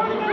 What